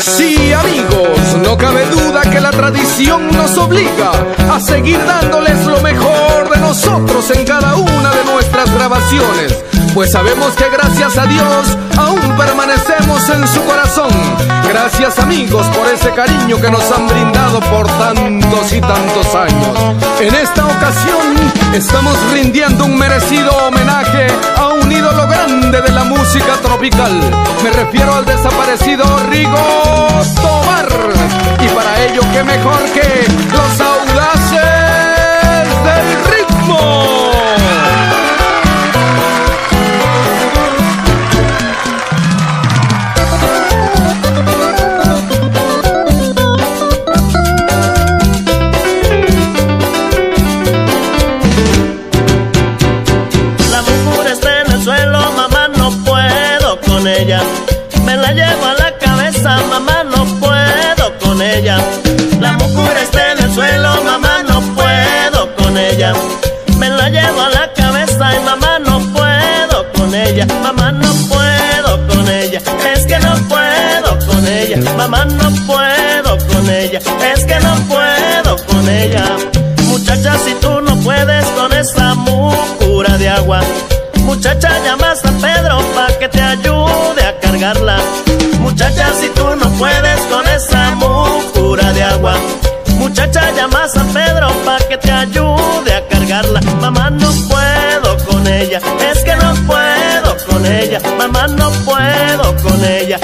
Sí, amigos, no cabe duda que la tradición nos obliga a seguir dándoles lo mejor de nosotros en cada una de nuestras grabaciones, pues sabemos que gracias a Dios aún permanecemos en su corazón. Gracias amigos por ese cariño que nos han brindado por tantos y tantos años. En esta ocasión estamos rindiendo un merecido homenaje a un ídolo grande de la música tropical. Me refiero al desaparecido Rigo Tobar. Y para ello, qué mejor que los audaces del ritmo. Muchacha, si tú no puedes con esa mucura de agua. Muchacha, llamas a Pedro pa' que te ayude a cargarla. Muchacha, si tú no puedes con esa mucura de agua. Muchacha, llamas a Pedro pa' que te ayude a cargarla. Mamá, no puedo con ella, es que no puedo con ella. Mamá, no puedo con ella,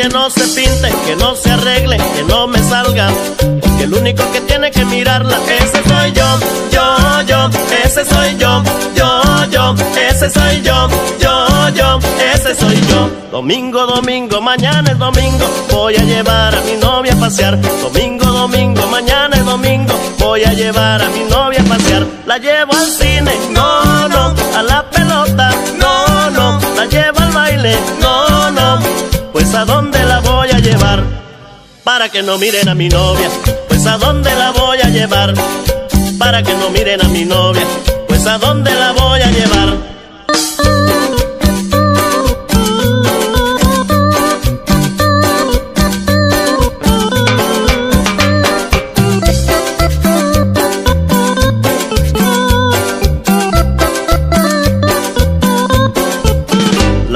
que no se pinte, que no se arregle, que no me salga. Porque el único que tiene que mirarla, ese soy yo, yo, yo, ese soy yo, yo, yo, ese soy yo, yo, yo, ese soy yo. Domingo, domingo, mañana es domingo, voy a llevar a mi novia a pasear. Domingo, domingo, mañana es domingo, voy a llevar a mi novia a pasear. La llevo al cine, no, no, a la dónde la voy a llevar para que no miren a mi novia, pues a dónde la voy a llevar para que no miren a mi novia, pues a dónde la voy a llevar.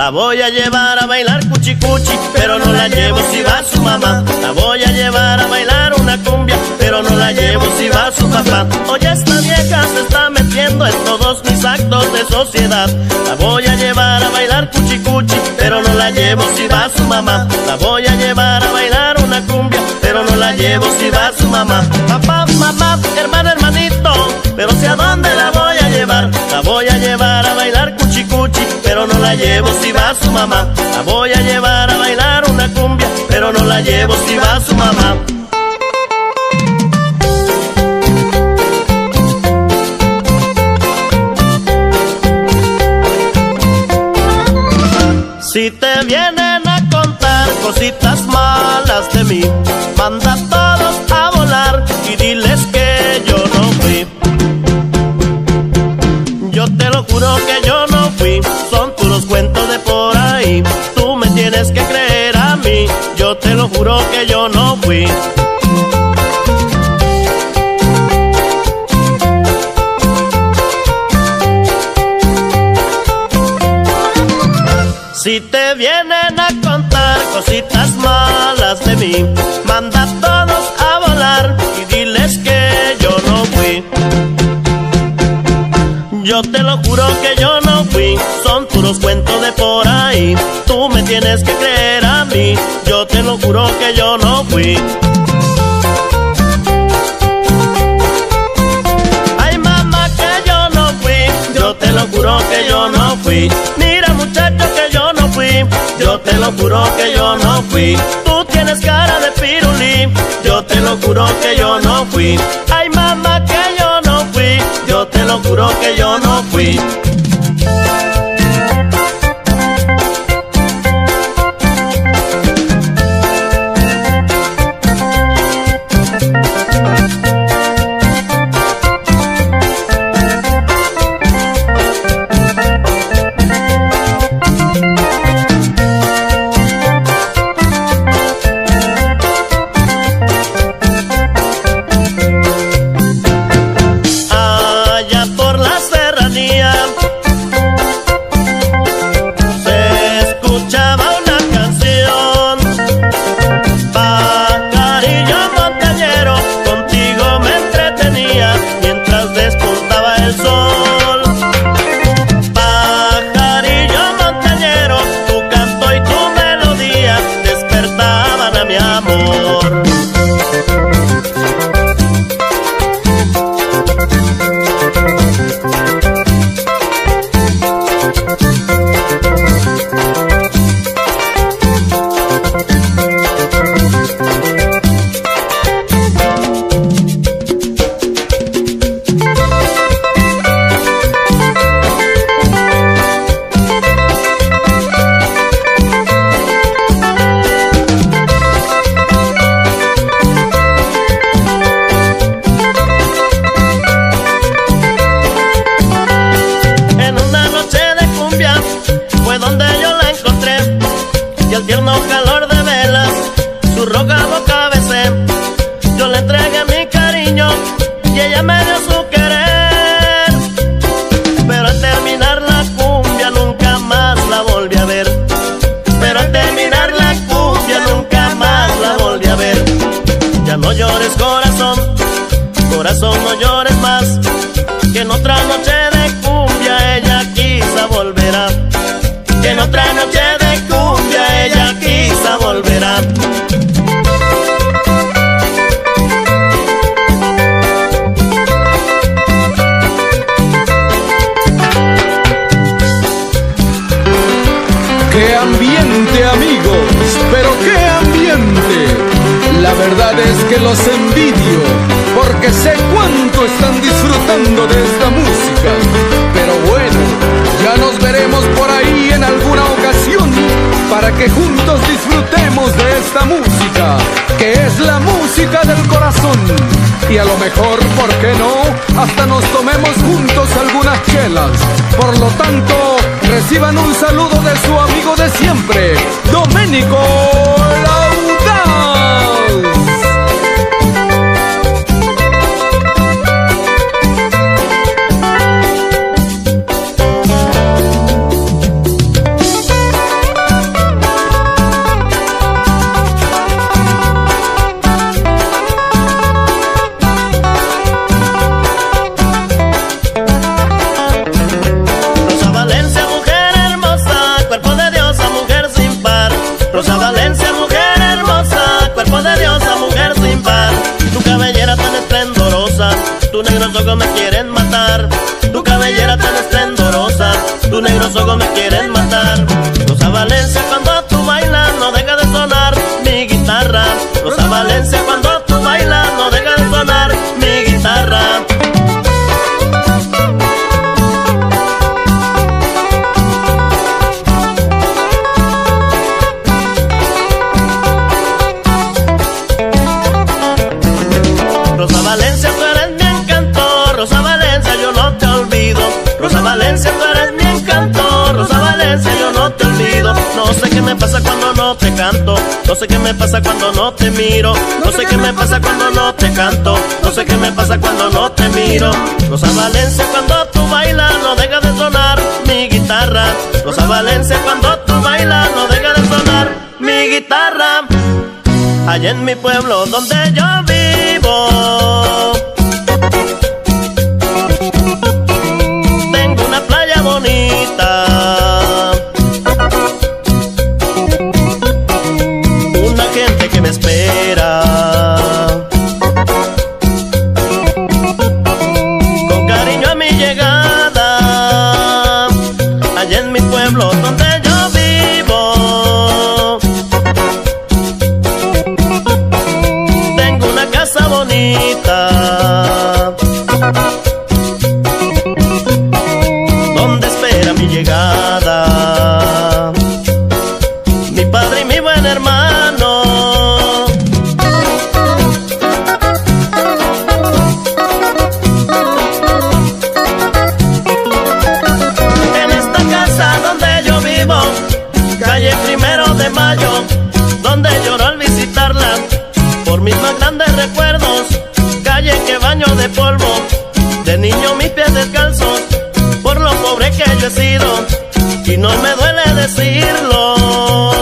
La voy a llevar a bailar cuchi cuchi, pero no la llevo si va su mamá. La voy a llevar a bailar una cumbia, pero no la llevo si va su papá. Oye, bien vieja se está metiendo en todos mis actos de sociedad. La voy a llevar a bailar cuchi cuchi, pero no la llevo si va su mamá. La voy a llevar a bailar una cumbia, pero no la llevo si va su mamá. Papá, mamá, hermano, hermanito, pero si a dónde la voy a llevar. La voy a llevar a bailar cuchi pero no la llevo si va su mamá. La voy a llevar a bailar una cumbia, pero no la llevo si va su mamá. Si te vienen a contar cositas malas de mí, manda yo te lo juro que yo no fui. Si te vienen a contar cositas malas de mí, manda a todos a volar y diles que yo no fui. Yo te lo juro que yo no fui, son puros cuentos de por ahí. Tú me tienes que creer a mí, yo te lo juro que yo no fui. Ay mamá que yo no fui, yo te lo juro que yo no fui. Mira muchacho que yo no fui, yo te lo juro que yo no fui. Tú tienes cara de pirulí, yo te lo juro que yo no fui. Ay mamá que yo no fui, yo te lo juro que yo no fui. Que juntos disfrutemos de esta música, que es la música del corazón. Y a lo mejor, ¿por qué no? Hasta nos tomemos juntos algunas chelas. Por lo tanto, reciban un saludo de su amigo de siempre, Doménico Santo No sé qué me pasa cuando no te miro. No sé qué me pasa cuando no te canto. No sé qué me pasa cuando no te miro. Los Valencia cuando tú bailas no deja de sonar mi guitarra. Los Valencia cuando tú bailas no deja de sonar mi guitarra. Allá en mi pueblo donde yo vivo De niño mis pies descalzos, por lo pobre que yo he sido, y no me duele decirlo.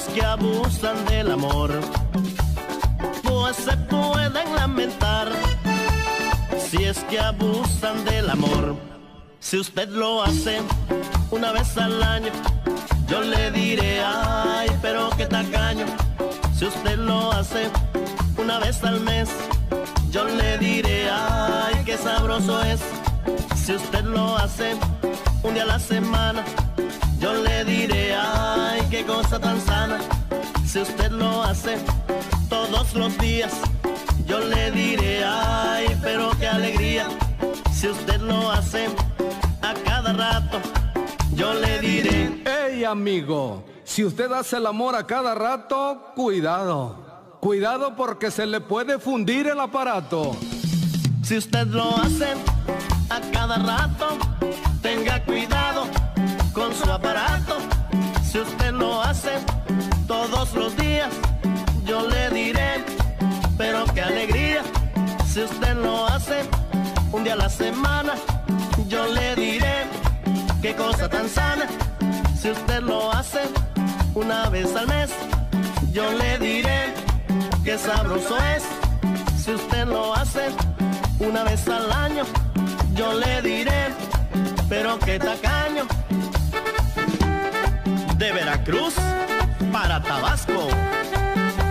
Si es que abusan del amor. Pues se pueden lamentar si es que abusan del amor. Si usted lo hace una vez al año, yo le diré, ay, pero qué tacaño. Si usted lo hace una vez al mes, yo le diré, ay, qué sabroso es. Si usted lo hace un día a la semana, yo le diré, ay, qué cosa tan sana. Si usted lo hace todos los días, yo le diré, ay, pero qué alegría. Si usted lo hace a cada rato, yo le diré. Hey amigo, si usted hace el amor a cada rato, cuidado. Cuidado porque se le puede fundir el aparato. Si usted lo hace a cada rato, tenga cuidado con su aparato. Si usted lo hace todos los días, yo le diré, pero qué alegría. Si usted lo hace un día a la semana, yo le diré, qué cosa tan sana. Si usted lo hace una vez al mes, yo le diré, qué sabroso es. Si usted lo hace una vez al año, yo le diré, pero qué tacaño. De Veracruz para Tabasco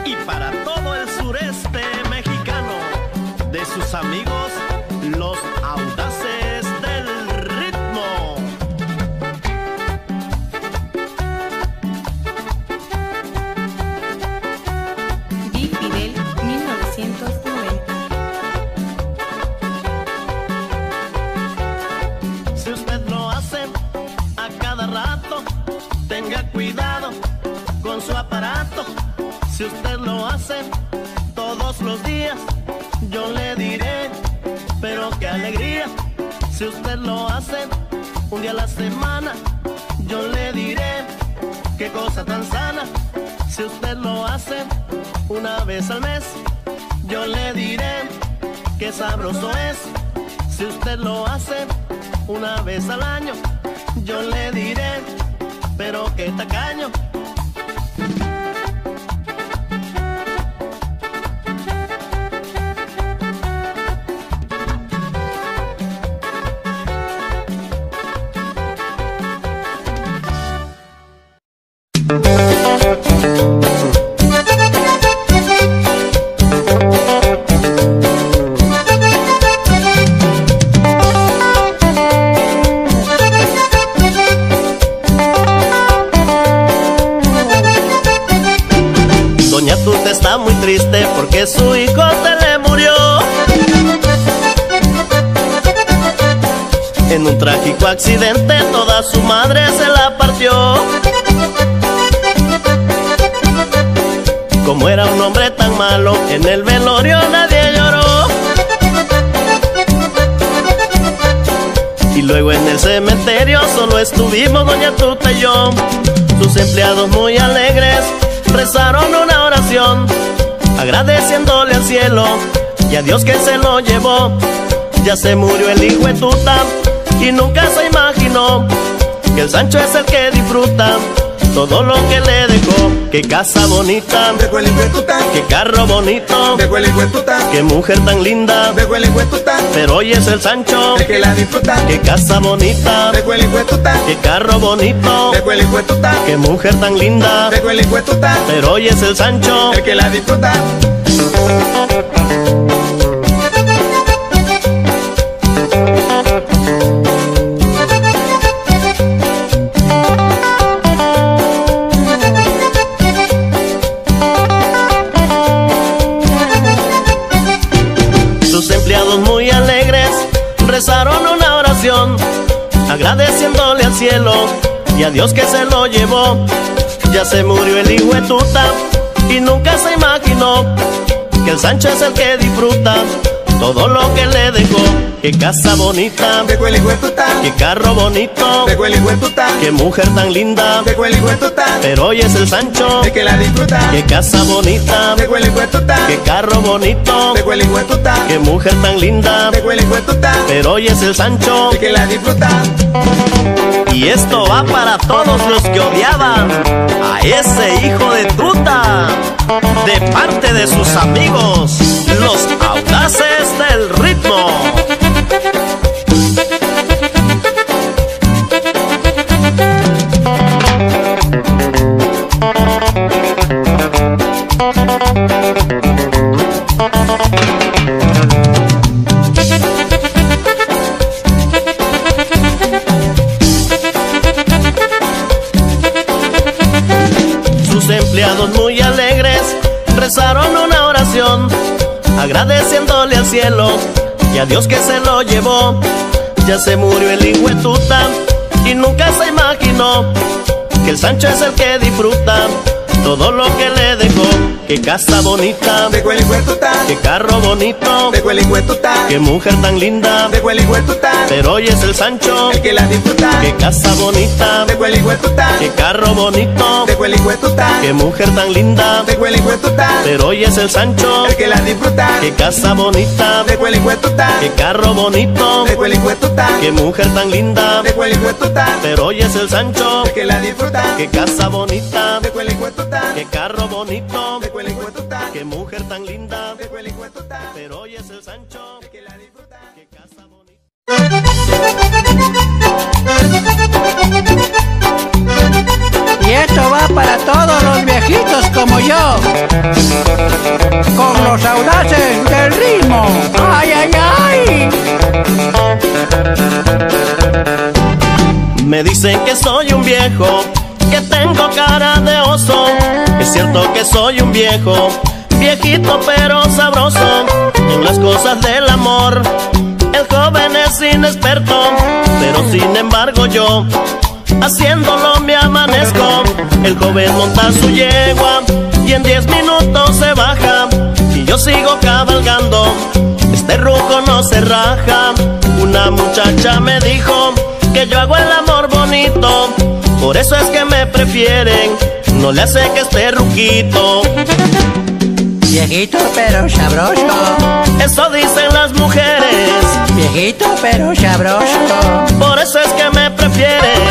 y para todo el sureste mexicano, de sus amigos los audaces Si usted lo hace todos los días, yo le diré, pero qué alegría. Si usted lo hace un día a la semana, yo le diré, qué cosa tan sana. Si usted lo hace una vez al mes, yo le diré, qué sabroso es. Si usted lo hace una vez al año, yo le diré, pero qué tacaño. Muy triste porque su hijo se le murió. En un trágico accidente toda su madre se la partió. Como era un hombre tan malo, en el velorio nadie lloró. Y luego en el cementerio solo estuvimos Doña Tuta y yo. Sus empleados muy alegres rezaron una agradeciéndole al cielo y a Dios que se lo llevó. Ya se murió el hijo de y nunca se imaginó que el Sancho es el que disfruta todo lo que le dejó. Qué casa bonita, Dejó el qué carro bonito, dejó el qué mujer tan linda. dejó el hijuetuta, Pero hoy es el Sancho, el que la disfruta, qué casa bonita, dejó el qué carro bonito, dejó el qué mujer tan linda. dejó el hijuetuta, Pero hoy es el Sancho, el que la disfruta. De y nunca se imaginó que el Sancho es el que disfruta todo lo que le dejó. Qué casa bonita, de qué carro bonito, de qué mujer tan linda. De. Pero hoy es el Sancho, El que la disfruta. qué casa bonita, de qué carro bonito, de qué mujer tan linda. De. Pero hoy es el Sancho, El que la disfruta. Y esto va para todos los que odiaban a ese hijo de tuta, de parte de sus amigos, los a Dios que se lo llevó. Ya se murió el hijo de tuta y nunca se imaginó que el Sancho es el que disfruta todo lo que le dejó. Qué casa bonita, de tuta. qué carro bonito, de tuta. qué mujer tan linda. De tuta. Pero hoy es el Sancho, El que la disfruta. qué casa bonita, de tuta. qué carro bonito, de tuta. qué mujer tan linda. De tuta. Pero hoy es el Sancho, El que la disfruta. qué casa bonita, de tuta. qué carro bonito, de tuta. qué mujer tan linda. De tuta. Pero hoy es el Sancho, El que la disfruta. qué casa bonita, de tuta. qué carro bonito, de tan linda. Pero hoy es el Sancho, que la disfruta. qué casa bonita. Y esto va para todos los viejitos como yo. Con los audaces del ritmo. ¡Ay, ay, ay! Me dicen que soy un viejo, que tengo cara de oso. Es cierto que soy un viejo, viejito pero sabroso. En las cosas del amor, el joven es inexperto. Pero sin embargo yo, haciéndolo me amanezco. El joven monta su yegua y en diez minutos se baja. Y yo sigo cabalgando, este ruco no se raja. Una muchacha me dijo que yo hago el amor bonito, por eso es que me prefieren, no le hace que esté ruquito. Viejito pero sabroso. Eso dicen las mujeres, Viejito pero sabroso. por eso es que me prefieren.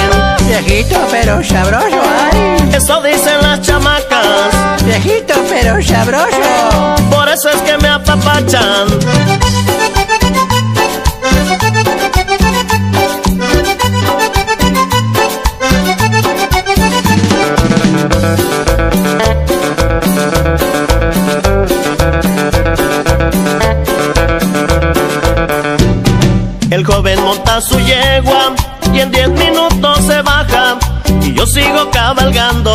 Viejito pero sabroso. ¡Ay! Eso dicen las chamacas, Viejito pero sabroso. por eso es que me apapachan. Joven monta su yegua y en diez minutos se baja y yo sigo cabalgando.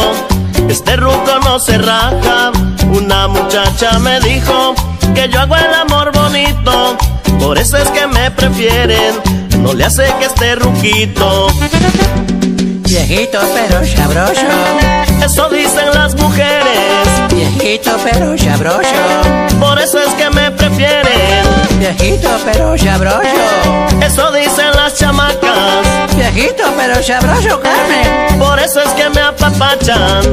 Este ruco no se raja. Una muchacha me dijo que yo hago el amor bonito, por eso es que me prefieren. No le hace que esté ruquito. Viejito pero sabroso. Eso dicen las mujeres, Viejito pero sabroso. por eso es que me prefieren. Viejito pero sabroso. Eso dicen las chamacas, Viejito pero sabroso, Carmen. por eso es que me apapachan.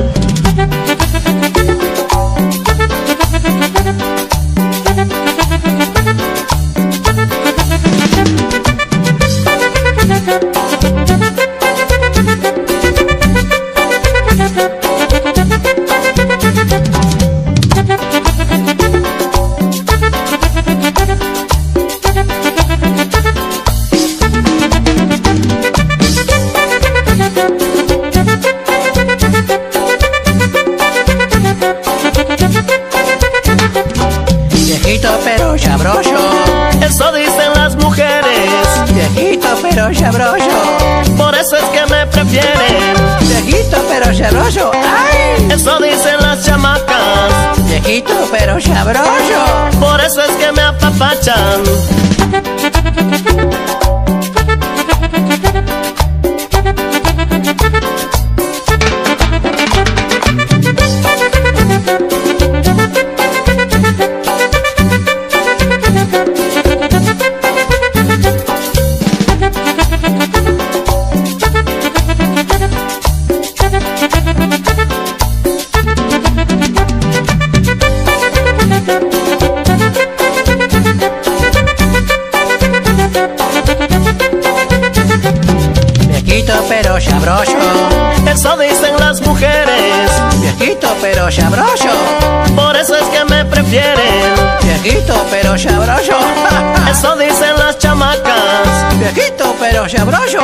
Viejito pero sabroso.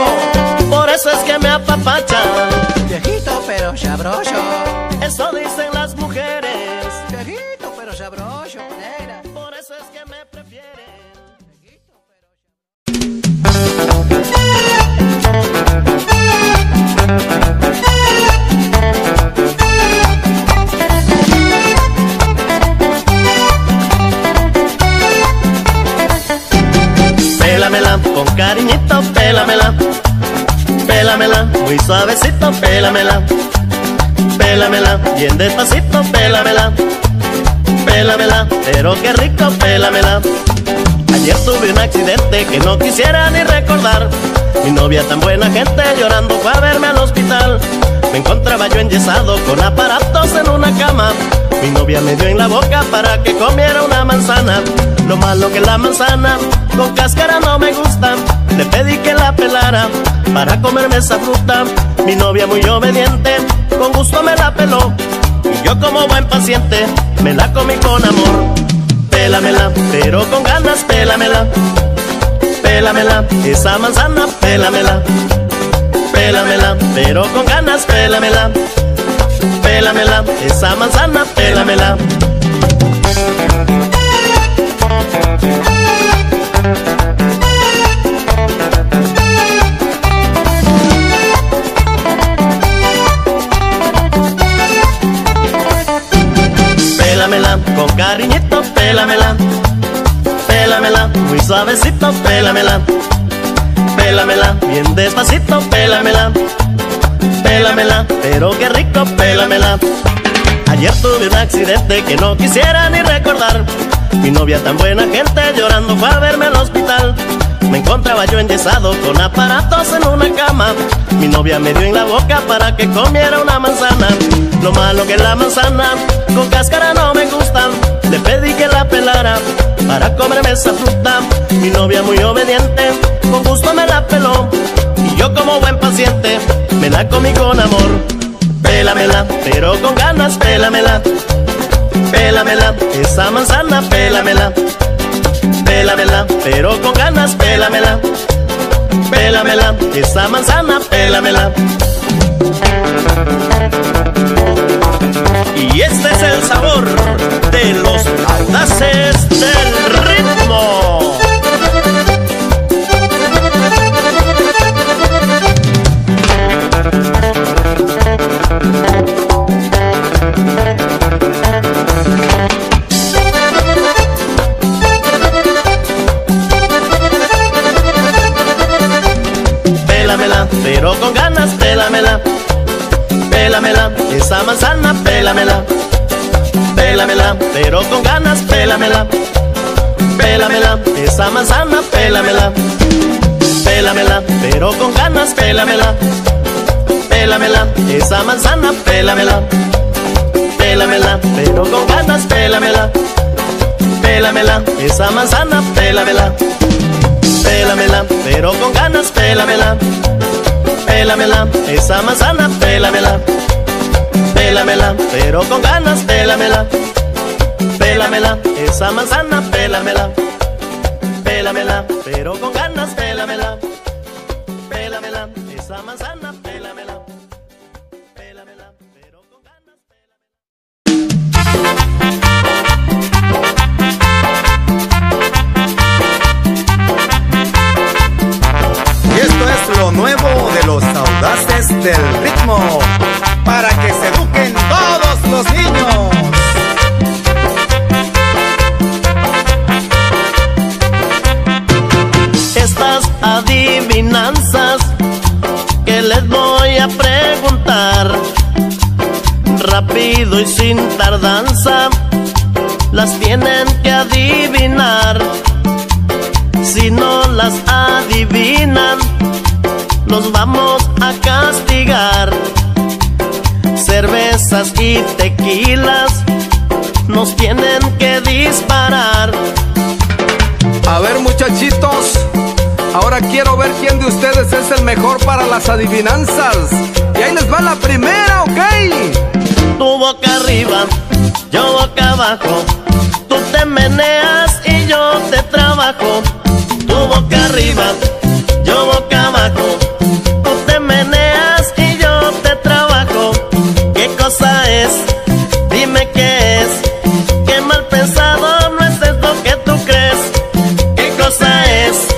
por eso es que me apapachan. Viejito pero sabroso. Eso dicen bien despacito, pélamela. Pélamela, pero qué rico, pélamela. Ayer tuve un accidente que no quisiera ni recordar. Mi novia tan buena gente llorando fue a verme al hospital. Me encontraba yo enyesado con aparatos en una cama. Mi novia me dio en la boca para que comiera una manzana. Lo malo que la manzana con cáscara no me gusta. Le pedí que la pelara para comerme esa fruta. Mi novia muy obediente, con gusto me la peló. Y yo como buen paciente me la comí con amor. Pélamela, pero con ganas, pélamela. Pélamela, esa manzana, pélamela. Pélamela, pero con ganas, pélamela. Pélamela, esa manzana, pélamela. Pélamela, con cariñito, pélamela. Pélamela, muy suavecito, pélamela. Pélamela, bien despacito, pélamela. Pélamela, pero qué rico, pélamela. Ayer tuve un accidente que no quisiera ni recordar. Mi novia tan buena gente llorando fue a verme al hospital. Me encontraba yo enyesado con aparatos en una cama. Mi novia me dio en la boca para que comiera una manzana. Lo malo que la manzana con cáscara no me gusta. Le pedí que la pelara para comerme esa fruta. Mi novia muy obediente, con gusto me la peló. Y yo como buen paciente, me la comí con amor. Pélamela, pero con ganas, pélamela. Pélamela, esa manzana, pélamela. Pélamela, pero con ganas, pélamela. Pélamela, esa manzana, pélamela. Y este es el sabor de los audaces del ritmo. Pero con ganas, pélamela. Pélamela, esa manzana, pélamela. Pélamela, pero con ganas, pélamela. Pélamela, esa manzana, pélamela. Pélamela, pero con ganas, pélamela. Pélamela, esa manzana, pélamela. Pélamela, pero con ganas, pélamela. Pélamela, esa manzana, pélamela. Pélamela, pero con ganas, pélamela. Pélamela, esa manzana, pélamela. Pélamela, pero con ganas, pélamela. Pélamela, esa manzana, pélamela. Pélamela, pero con ganas, pélamela. Pélamela, esa manzana, de los audaces del ritmo. Para que se eduquen todos los niños. Estas adivinanzas que les voy a preguntar, rápido y sin tardanza, las tienen que adivinar. Si no las adivinan, los vamos a castigar. Cervezas y tequilas nos tienen que disparar. A ver muchachitos, Ahora quiero ver quién de ustedes es el mejor para las adivinanzas. Y ahí les va la primera, ¿ok? Tu boca arriba, yo boca abajo. Tú te meneas y yo te trabajo. Tu boca arriba, yo boca abajo. Meneas y yo te trabajo. ¿Qué cosa es? Dime qué es. Qué mal pensado no es esto que tú crees. ¿Qué cosa es?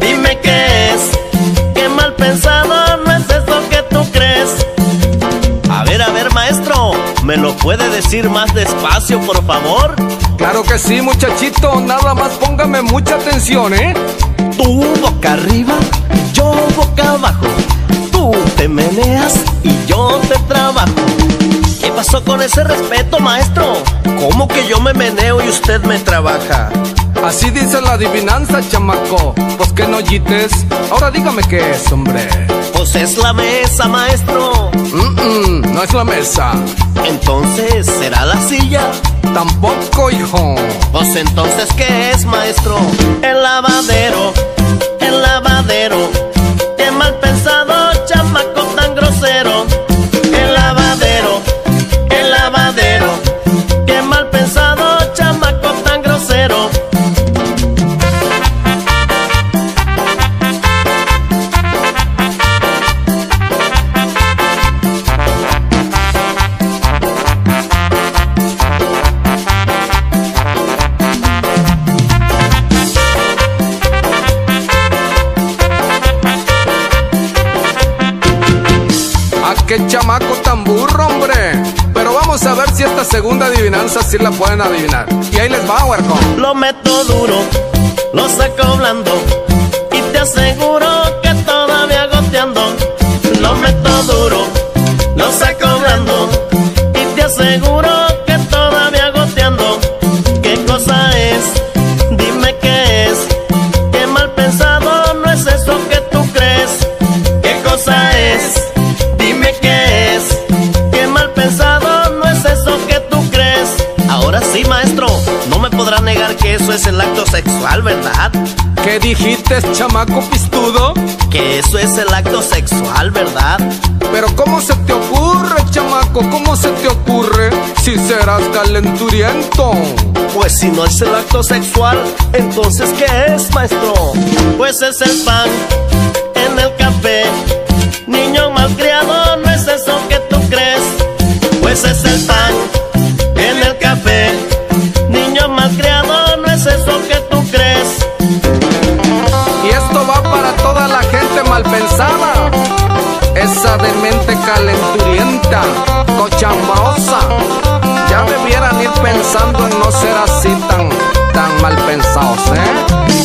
Dime qué es. Qué mal pensado no es esto que tú crees. A ver, a ver, maestro, ¿me lo puede decir más despacio, por favor? Claro que sí, muchachito. Nada más póngame mucha atención, ¿eh? Tú boca arriba, yo boca abajo. Te meneas y yo te trabajo. ¿Qué pasó con ese respeto, maestro? ¿Cómo que yo me meneo y usted me trabaja? Así dice la adivinanza, chamaco. Pues que no yites. Ahora dígame qué es, hombre. Pues es la mesa, maestro. Mm, mm, no es la mesa. Entonces, ¿será la silla? Tampoco, hijo. Pues entonces, ¿qué es, maestro? El lavadero, el lavadero. Qué chamaco tan burro, hombre. Pero vamos a ver si esta segunda adivinanza sí la pueden adivinar. Y ahí les va, huerco. Lo meto duro, lo saco blando y te aseguro ¿Qué dijiste, chamaco pistudo? Que eso es el acto sexual, ¿verdad? Pero ¿cómo se te ocurre, chamaco? ¿Cómo se te ocurre si serás calenturiento? Pues si no es el acto sexual, entonces ¿qué es, maestro? Pues es el pan en el café. Niño malcriado, no es eso que tú crees. Pues es el pan mal pensada. Esa de mente calenturienta, cochambrosa. Ya debieran ir pensando en no ser así tan, tan mal pensados, ¿eh?